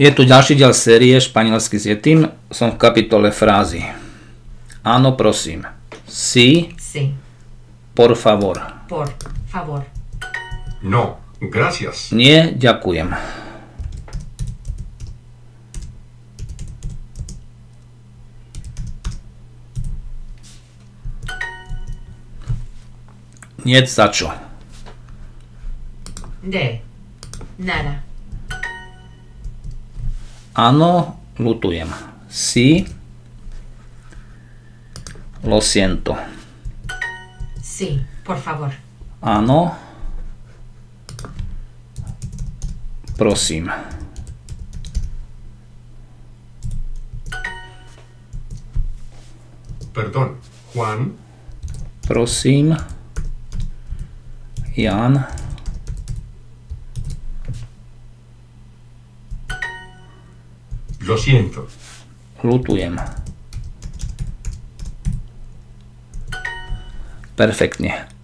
Je tu ďalší diel série Španielsky s Yetim. Som v kapitole frázy. Áno, prosím. Sí, Sí. por favor. Por favor. No, gracias. Nie, ďakujem. Nie za čo. De. Nada. Áno, lutujem. Sí, lo siento. Sí. Por favor. Áno, prosím. Perdón, Juan. Prosím. Jan. Lo siento. Lutujem. Perfektne.